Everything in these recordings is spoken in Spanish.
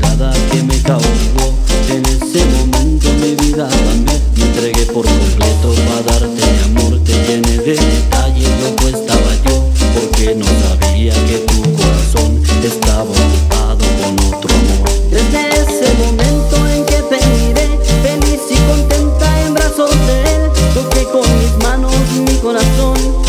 que me cautivó. En ese momento mi vida cambió. Me entregué por completo para darte mi amor. Te llené de detalles, loco estaba yo Porque no sabía que tu corazón estaba ocupado con otro amor. Desde ese momento en que te miré Feliz y contenta en brazos de él Toqué con mis manos mi corazón.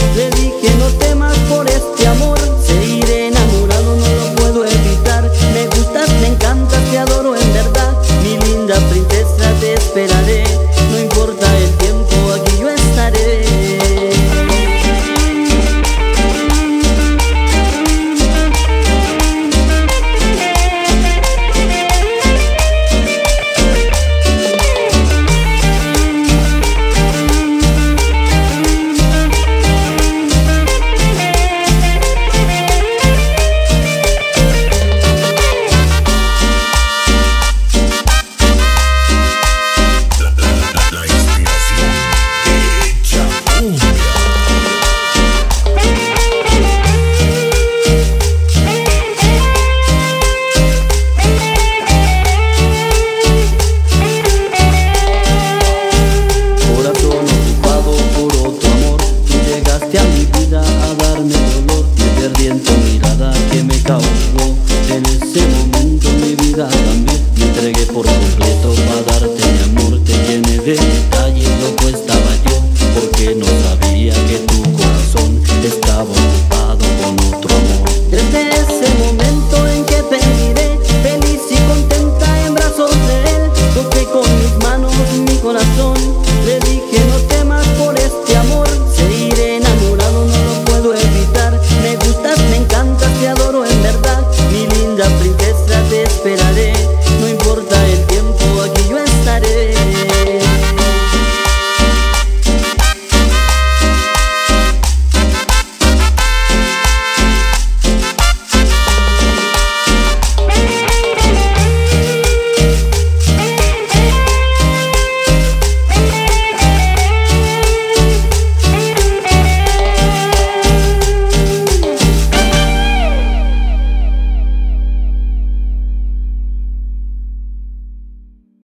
en tu mirada que me causó En ese momento. Mi vida también Me entregué por completo para darte mi amor. Te llené de detalles, loco estaba